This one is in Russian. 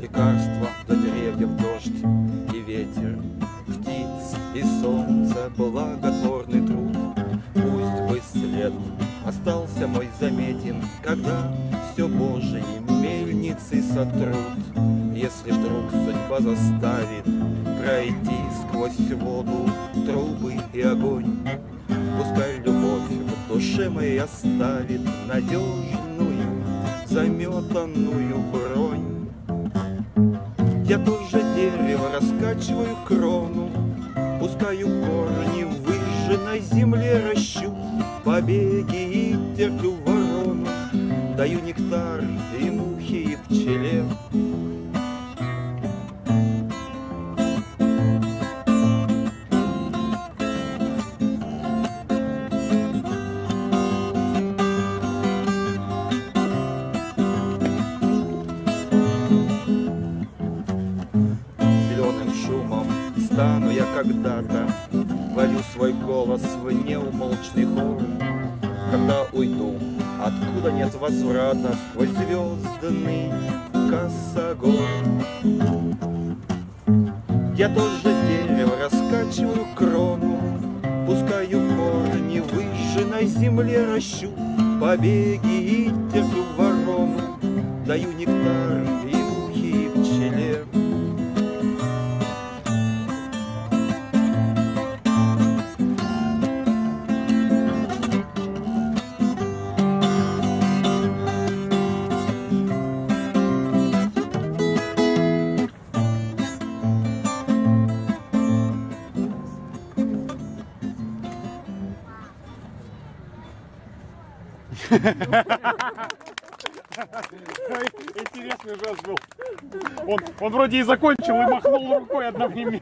Лекарства до деревьев дождь и ветер, птиц и солнце благотворный труд. Пусть бы след остался мой заметен, когда кончится труд, Если вдруг судьба заставит Пройти сквозь воду трубы и огонь. Пускай любовь в душе моей оставит Надежную, заметанную бронь. Я тоже дерево раскачиваю крону, Пускаю корни выжженной земле ращу Побеги и терплю Даю нектар и мухе, и пчеле. Стану я когда-то Варю свой голос в неумолчный хор Когда уйду, откуда нет возврата Сквозь звездный косогор? Я тоже дерево раскачиваю крону Пускаю корни в выжженной земле ращу Побеги и терплю ворону. Даю нектар Интересный жест был. Он, он вроде и закончил, и махнул рукой одновременно.